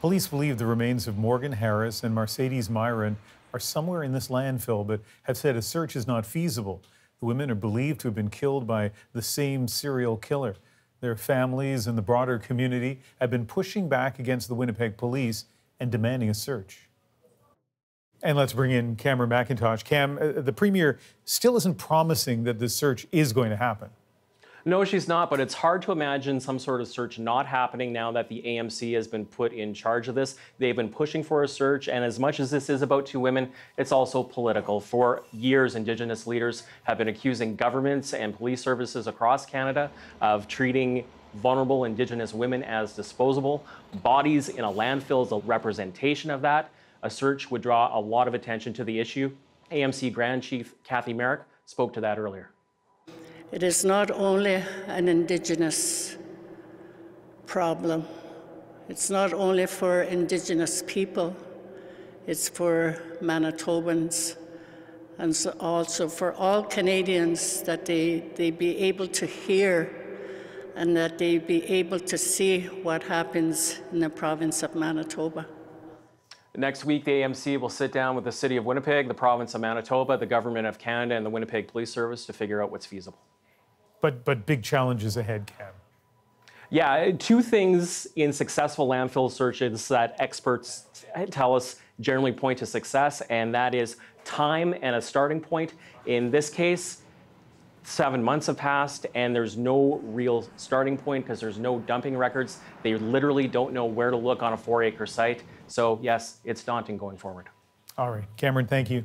Police believe the remains of Morgan Harris and Marcedes Myran are somewhere in this landfill, but have said a search is not feasible. The women are believed to have been killed by the same serial killer. Their families and the broader community have been pushing back against the Winnipeg police and demanding a search. And let's bring in Cameron MacIntosh. Cam, uh, the Premier still isn't promising that this search is going to happen. No, she's not, but it's hard to imagine some sort of search not happening now that the AMC has been put in charge of this. They've been pushing for a search, and as much as this is about two women, it's also political. For years, Indigenous leaders have been accusing governments and police services across Canada of treating vulnerable Indigenous women as disposable. Bodies in a landfill is a representation of that. A search would draw a lot of attention to the issue. AMC Grand Chief Cathy Merrick spoke to that earlier. It is not only an Indigenous problem, it's not only for Indigenous people, it's for Manitobans and so also for all Canadians that they, they be able to hear and that they be able to see what happens in the province of Manitoba. Next week, the AMC will sit down with the City of Winnipeg, the province of Manitoba, the Government of Canada, and the Winnipeg Police Service to figure out what's feasible. But, but big challenges ahead, Cam. Yeah, two things in successful landfill searches that experts tell us generally point to success, and that is time and a starting point. In this case, seven months have passed and there's no real starting point because there's no dumping records. They literally don't know where to look on a four acre site. So, yes, it's daunting going forward. All right. Cameron, thank you.